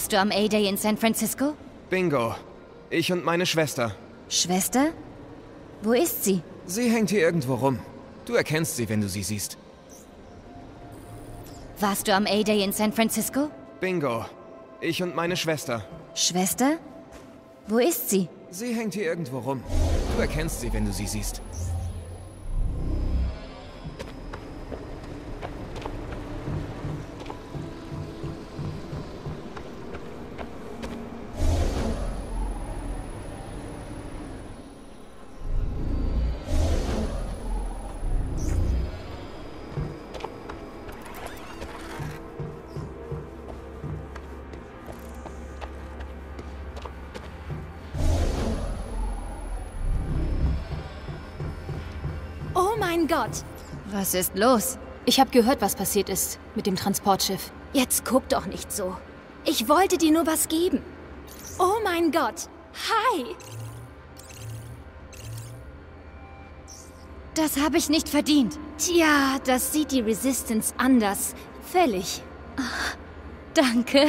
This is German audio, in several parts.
Warst du am A-Day in San Francisco? Bingo. Ich und meine Schwester. Schwester? Wo ist sie? Sie hängt hier irgendwo rum. Du erkennst sie, wenn du sie siehst. Warst du am A-Day in San Francisco? Bingo. Ich und meine Schwester. Schwester? Wo ist sie? Sie hängt hier irgendwo rum. Du erkennst sie, wenn du sie siehst. Gott! Was ist los? Ich habe gehört, was passiert ist mit dem Transportschiff. Jetzt guck doch nicht so. Ich wollte dir nur was geben. Oh mein Gott! Hi! Das habe ich nicht verdient. Tja, das sieht die Resistance anders. Völlig. Danke.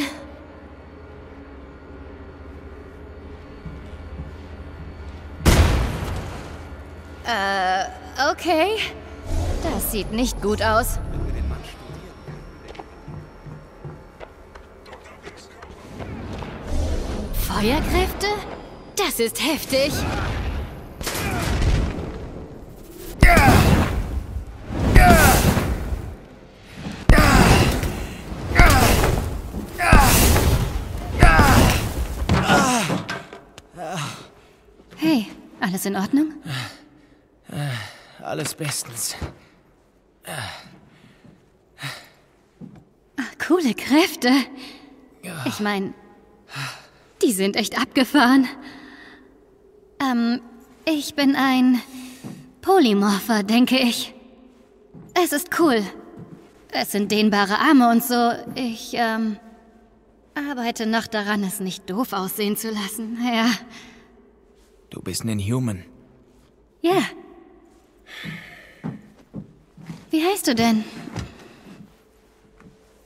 Okay. Das sieht nicht gut aus. Feuerkräfte? Das ist heftig. Hey, alles in Ordnung? Alles bestens. Coole Kräfte. Ich meine, die sind echt abgefahren. Ähm, ich bin ein Polymorpher, denke ich. Es ist cool. Es sind dehnbare Arme und so. Ich, ähm, arbeite noch daran, es nicht doof aussehen zu lassen. Ja. Du bist ein Inhuman. Ja. Wie heißt du denn?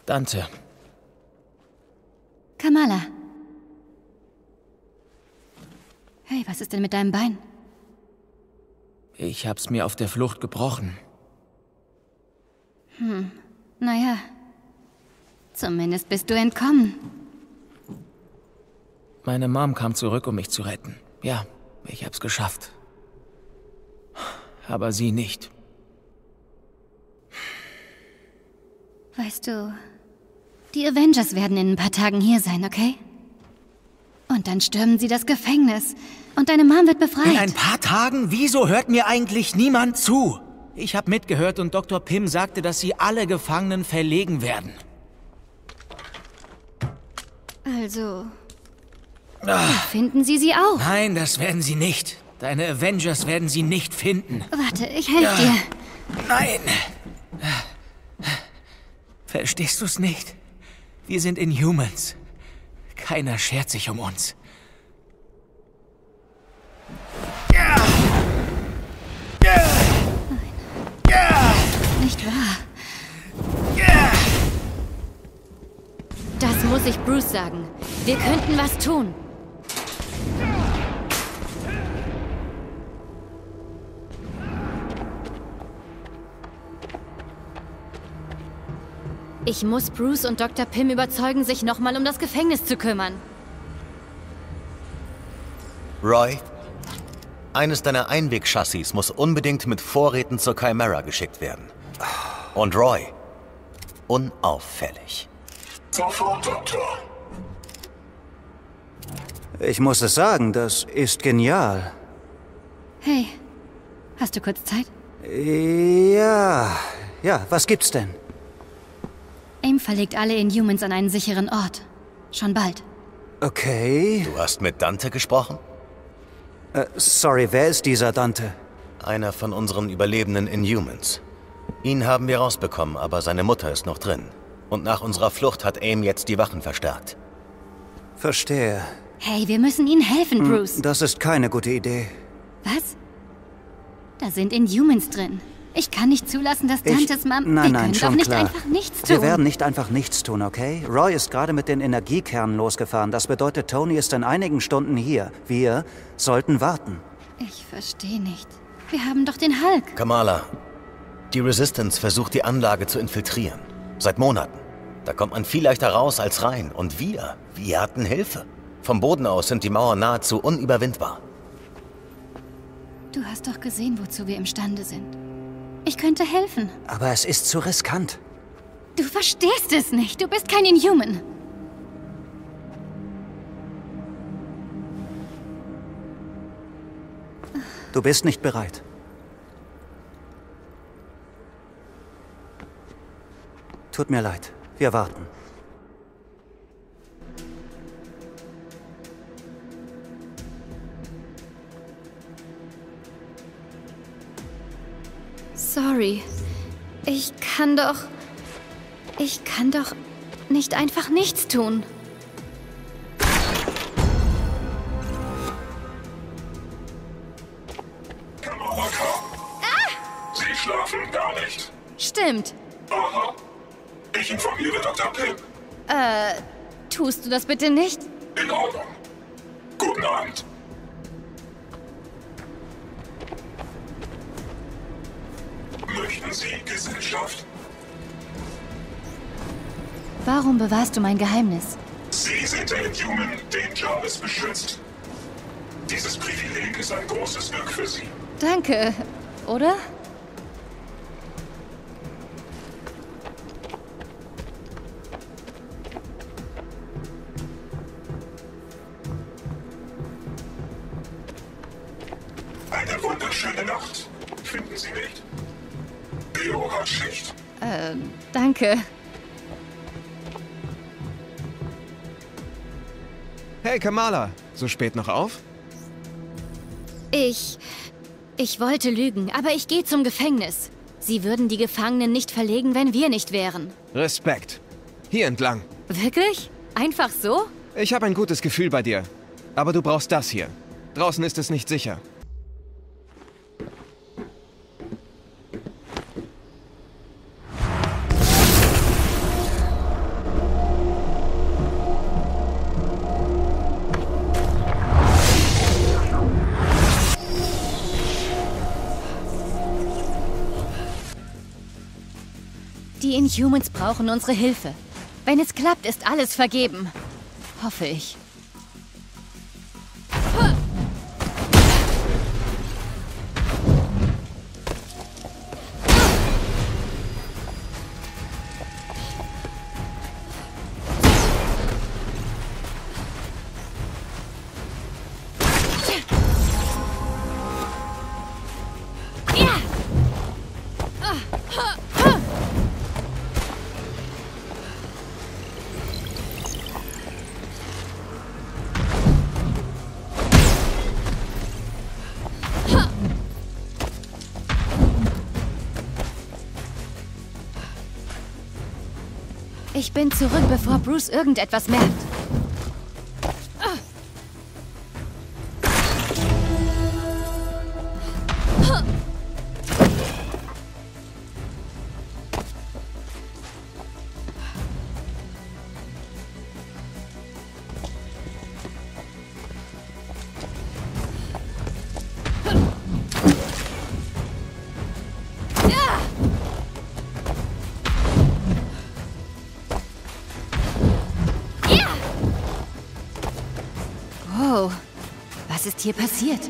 Dante, Kamala. Hey, was ist denn mit deinem Bein? ich hab's mir auf der Flucht gebrochen. Naja. Zumindest bist du entkommen. Meine Mom kam zurück, um mich zu retten. Ja, ich hab's geschafft. Aber sie nicht. Weißt du, die Avengers werden in ein paar Tagen hier sein, okay? Und dann stürmen sie das Gefängnis. Und deine Mom wird befreit. In ein paar Tagen? Wieso hört mir eigentlich niemand zu? Ich hab mitgehört und Dr. Pym sagte, dass sie alle Gefangenen verlegen werden. Also. Finden sie sie auch? Nein, das werden sie nicht. Deine Avengers werden sie nicht finden. Warte, ich helfe dir. Nein! Verstehst du's nicht? Wir sind Inhumans. Keiner schert sich um uns. Nicht wahr? Das muss ich Bruce sagen. Wir könnten was tun. Ich muss Bruce und Dr. Pym überzeugen, sich nochmal um das Gefängnis zu kümmern. Roy, eines deiner Einwegchassis muss unbedingt mit Vorräten zur Chimera geschickt werden. Und Roy, unauffällig. Sofort, Doktor. Ich muss es sagen, das ist genial. Hey, hast du kurz Zeit? Ja, ja, was gibt's denn? AIM verlegt alle Inhumans an einen sicheren Ort. Schon bald. Okay. Du hast mit Dante gesprochen? Äh, sorry, wer ist dieser Dante? Einer von unseren überlebenden Inhumans. Ihn haben wir rausbekommen, aber seine Mutter ist noch drin. Und nach unserer Flucht hat AIM jetzt die Wachen verstärkt. Verstehe. Hey, wir müssen ihnen helfen, Bruce. Das ist keine gute Idee. Was? Da sind Inhumans drin. Ich kann nicht zulassen, dass Ich- Dantes Mom... Nein, Wir nein, schon doch nicht klar. einfach nichts tun. Wir werden nicht einfach nichts tun, okay? Roy ist gerade mit den Energiekernen losgefahren. Das bedeutet, Tony ist in einigen Stunden hier. Wir sollten warten. Ich verstehe nicht. Wir haben doch den Hulk. Kamala, die Resistance versucht die Anlage zu infiltrieren. Seit Monaten. Da kommt man viel leichter raus als rein. Und wir, wir hatten Hilfe. Vom Boden aus sind die Mauern nahezu unüberwindbar. Du hast doch gesehen, wozu wir imstande sind. Ich könnte helfen. Aber es ist zu riskant. Du verstehst es nicht. Du bist kein Inhuman. Du bist nicht bereit. Tut mir leid. Wir warten. Sorry. Ich kann doch... Ich kann doch nicht einfach nichts tun. Kamala Khan. Sie schlafen gar nicht. Stimmt. Aha. Ich informiere Dr. Pym. Tust du das bitte nicht? In Ordnung. Guten Abend. Gesellschaft? Warum bewahrst du mein Geheimnis? Sie sind der Inhuman, den Jarvis beschützt. Dieses Privileg ist ein großes Glück für Sie. Danke, oder? Leo hat Schicht. Danke. Hey Kamala, so spät noch auf? Ich. Ich wollte lügen, aber ich gehe zum Gefängnis. Sie würden die Gefangenen nicht verlegen, wenn wir nicht wären. Respekt. Hier entlang. Wirklich? Einfach so? Ich habe ein gutes Gefühl bei dir. Aber du brauchst das hier. Draußen ist es nicht sicher. Die Inhumans brauchen unsere Hilfe. Wenn es klappt, ist alles vergeben. Hoffe ich. Ich bin zurück, bevor Bruce irgendetwas merkt. Ist hier passiert?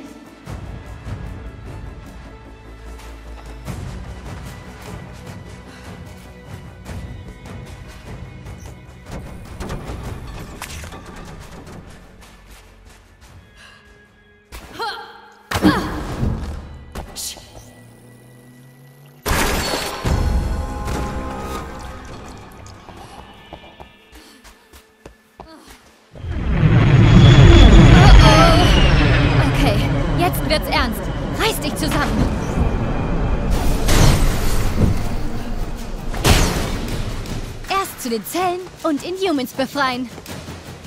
Zu den Zellen und Inhumans befreien.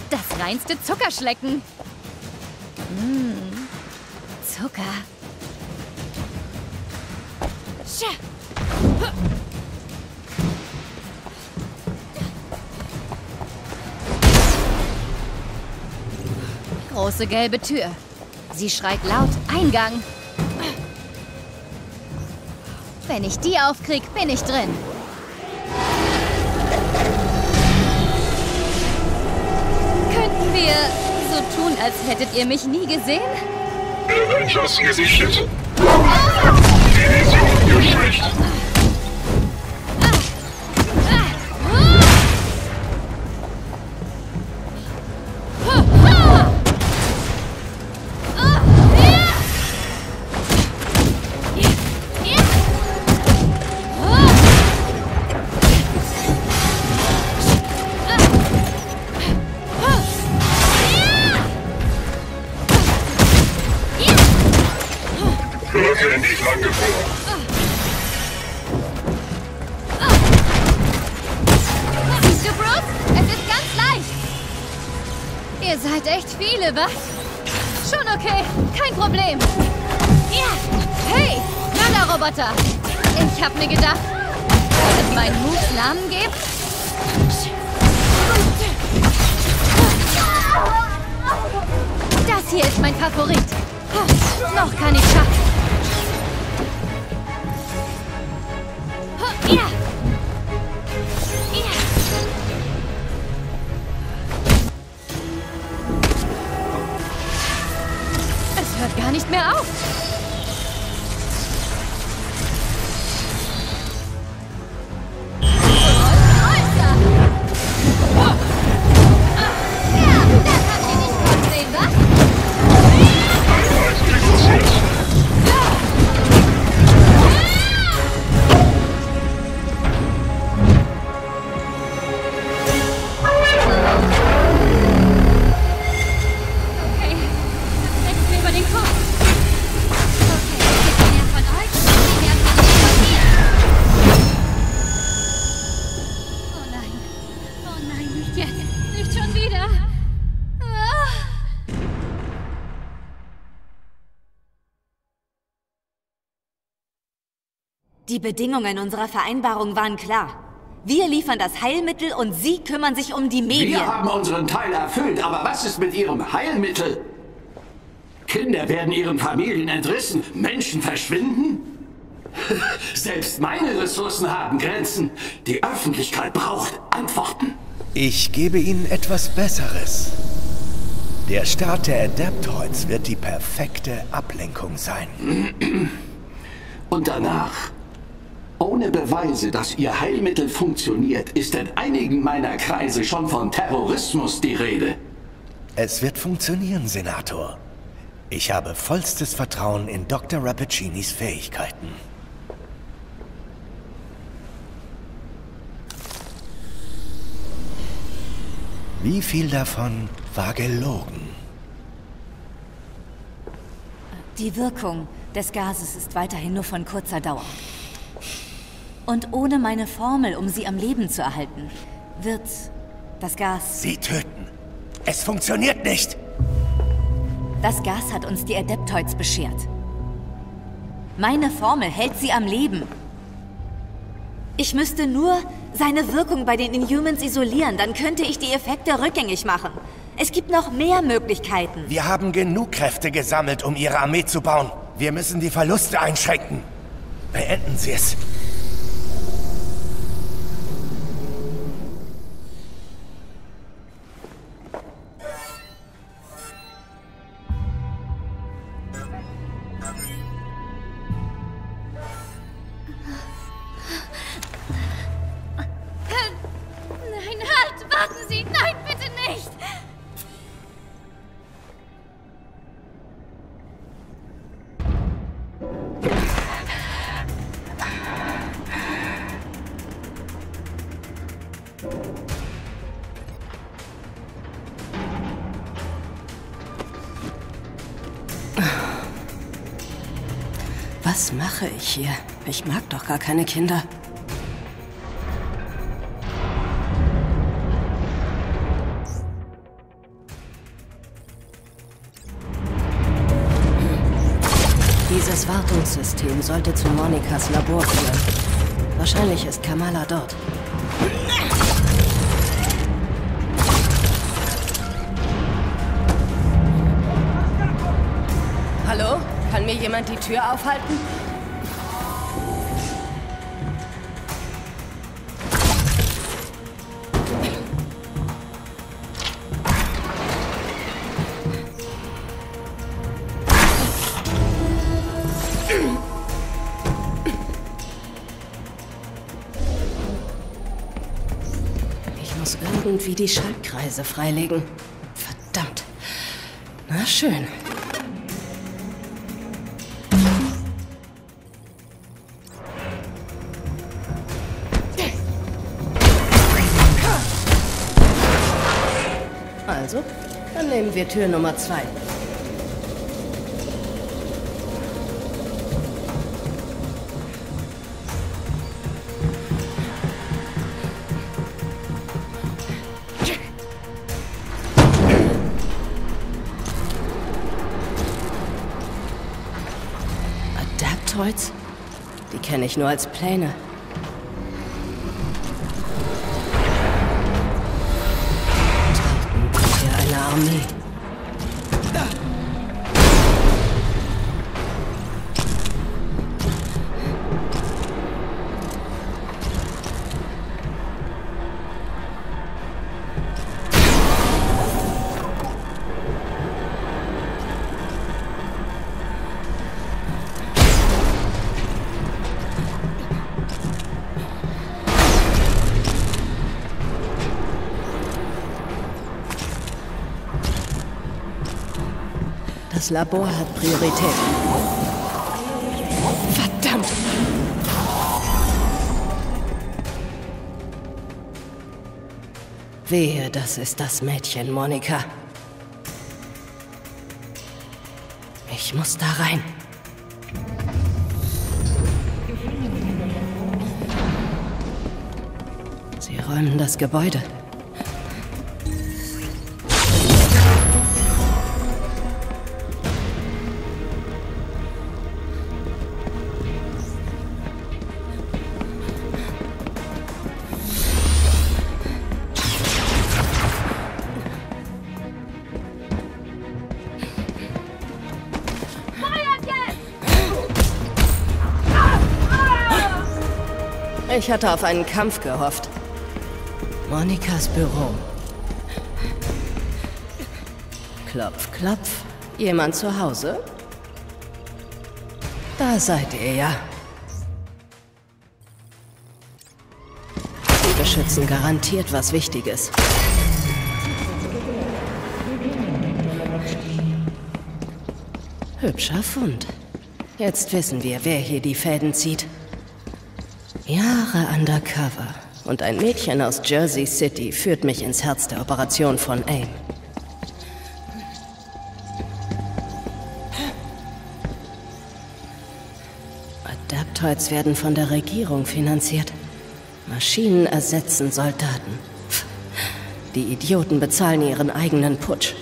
Das reinste Zuckerschlecken. Mmh, Zucker. Große gelbe Tür. Sie schreit laut Eingang. Wenn ich die aufkrieg, bin ich drin. Wir so tun, als hättet ihr mich nie gesehen? Avengers gesichtet. Division geschwächt. Noch kann ich schaffen. Oh nein, nicht jetzt, nicht schon wieder. Ah. Die Bedingungen unserer Vereinbarung waren klar. Wir liefern das Heilmittel und Sie kümmern sich um die Medien. Wir haben unseren Teil erfüllt, aber was ist mit Ihrem Heilmittel? Kinder werden ihren Familien entrissen, Menschen verschwinden? Selbst meine Ressourcen haben Grenzen. Die Öffentlichkeit braucht Antworten. Ich gebe Ihnen etwas Besseres. Der Start der Adaptoids wird die perfekte Ablenkung sein. Und danach? Ohne Beweise, dass Ihr Heilmittel funktioniert, ist in einigen meiner Kreise schon von Terrorismus die Rede. Es wird funktionieren, Senator. Ich habe vollstes Vertrauen in Dr. Rappacinis Fähigkeiten. Wie viel davon war gelogen? Die Wirkung des Gases ist weiterhin nur von kurzer Dauer. Und ohne meine Formel, um sie am Leben zu erhalten, wird das Gas... Sie töten. Es funktioniert nicht. Das Gas hat uns die Adeptoids beschert. Meine Formel hält sie am Leben. Ich müsste nur seine Wirkung bei den Inhumans isolieren, dann könnte ich die Effekte rückgängig machen. Es gibt noch mehr Möglichkeiten. Wir haben genug Kräfte gesammelt, um Ihre Armee zu bauen. Wir müssen die Verluste einschränken. Beenden Sie es. Was mache ich hier? Ich mag doch gar keine Kinder. Dieses Wartungssystem sollte zu Monikas Labor führen. Wahrscheinlich ist Kamala dort. Kann mir jemand die Tür aufhalten? Ich muss irgendwie die Schaltkreise freilegen. Verdammt. Na schön. Dann nehmen wir Tür Nummer zwei. Adaptoids? Die kenne ich nur als Pläne. Das Labor hat Priorität. Verdammt! Wehe, das ist das Mädchen, Monika. Ich muss da rein. Sie räumen das Gebäude. Ich hatte auf einen Kampf gehofft. Monikas Büro. Klopf, klopf. Jemand zu Hause? Da seid ihr ja. Sie beschützen garantiert was Wichtiges. Hübscher Fund. Jetzt wissen wir, wer hier die Fäden zieht. Jahre undercover. Und ein Mädchen aus Jersey City führt mich ins Herz der Operation von AIM. Adaptoids werden von der Regierung finanziert. Maschinen ersetzen Soldaten. Die Idioten bezahlen ihren eigenen Putsch.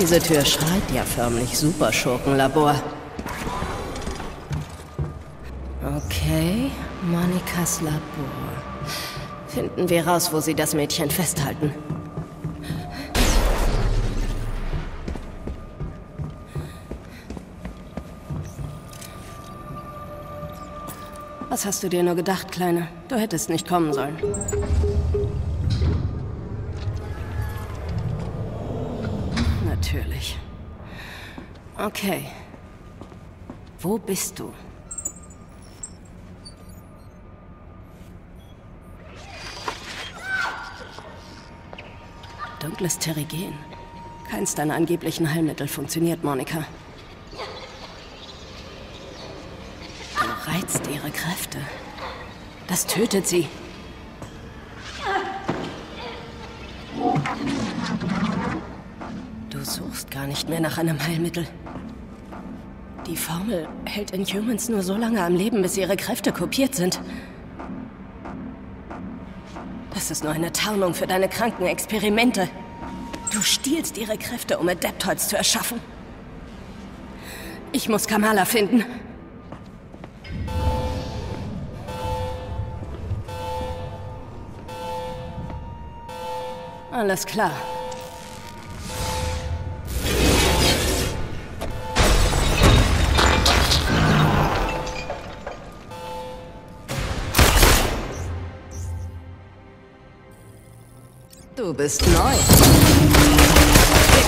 Diese Tür schreit ja förmlich Superschurkenlabor. Okay, Monikas Labor. Finden wir raus, wo sie das Mädchen festhalten. Was hast du dir nur gedacht, Kleine? Du hättest nicht kommen sollen. Okay. Wo bist du? Dunkles Terrigen. Keins deiner angeblichen Heilmittel funktioniert, Monika. Du reizt ihre Kräfte. Das tötet sie. Du suchst gar nicht mehr nach einem Heilmittel. Die Formel hält Inhumans nur so lange am Leben, bis ihre Kräfte kopiert sind. Das ist nur eine Tarnung für deine kranken Experimente. Du stiehlst ihre Kräfte, um Adeptoids zu erschaffen. Ich muss Kamala finden. Alles klar. Du bist neu. Wir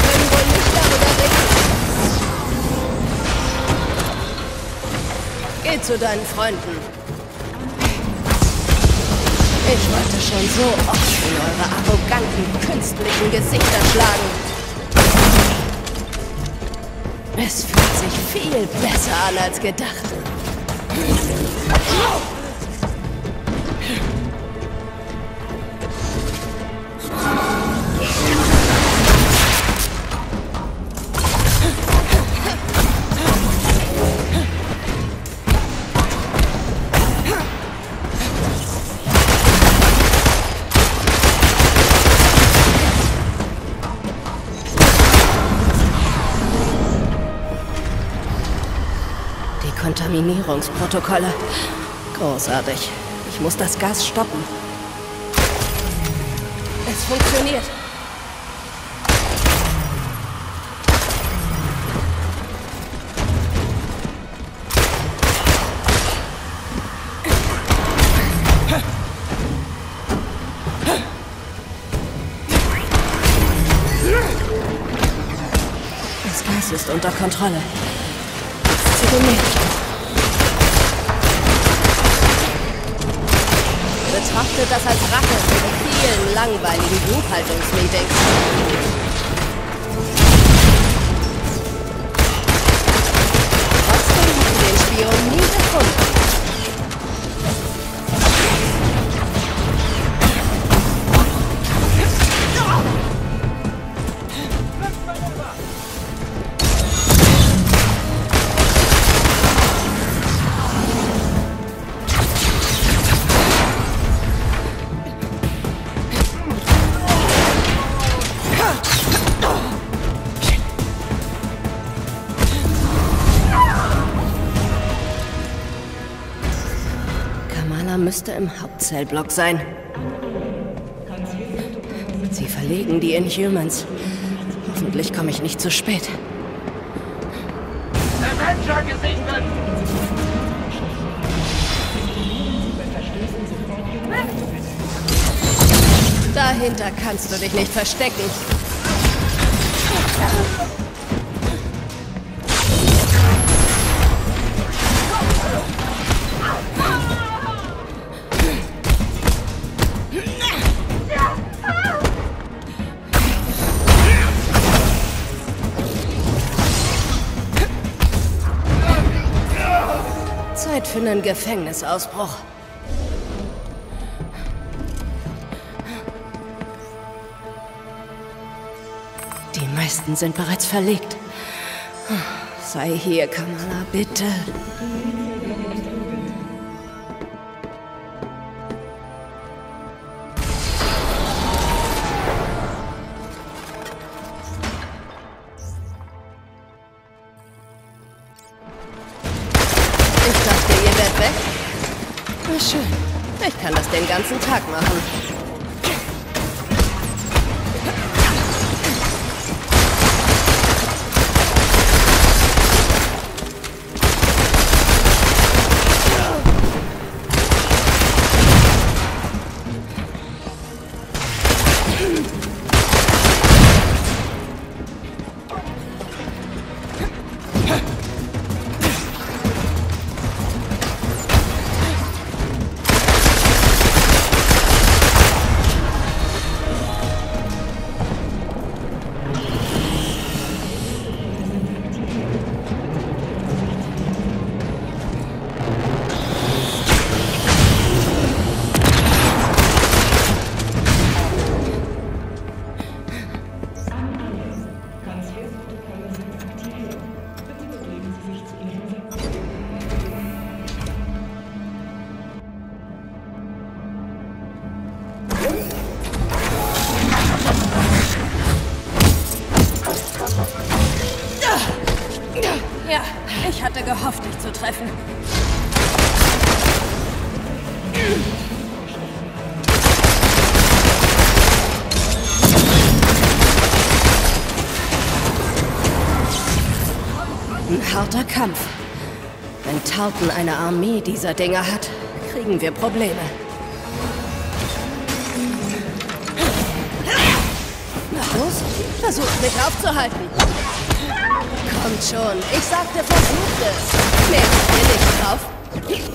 können wohl nicht darüber reden. Geh zu deinen Freunden. Ich wollte schon so oft in eure arroganten, künstlichen Gesichter schlagen. Es fühlt sich viel besser an als gedacht. Kontaminierungsprotokolle. Großartig. Ich muss das Gas stoppen. Es funktioniert. Das Gas ist unter Kontrolle. Vielen langweiligen Buchhaltungsmeetings. Müsste im Hauptzellblock sein. Sie verlegen die Inhumans. Hoffentlich komme ich nicht zu spät. Avenger gesichtet! Dahinter kannst du dich nicht verstecken. Für einen Gefängnisausbruch. Die meisten sind bereits verlegt. Sei hier, Kamala, bitte. Weg. Na schön. Ich kann das den ganzen Tag machen. Kampf. Wenn Tauten eine Armee dieser Dinger hat, kriegen wir Probleme. Na los, versucht mich aufzuhalten. Kommt schon, ich sagte versucht es. Mehr ihr nicht drauf.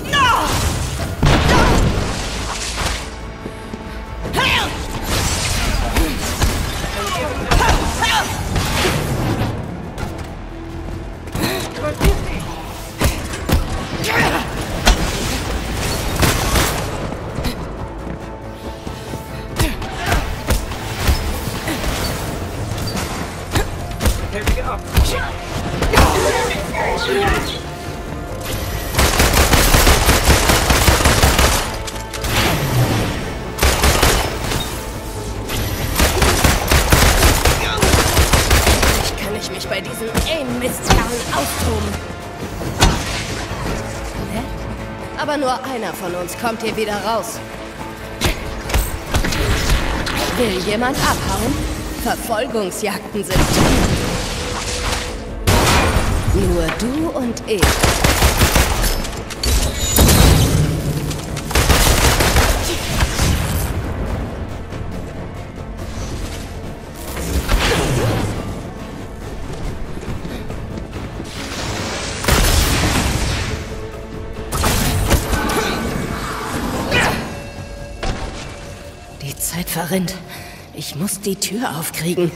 Nur einer von uns kommt hier wieder raus. Will jemand abhauen? Verfolgungsjagden sind. Nur du und ich. Verrinnt. Ich muss die Tür aufkriegen.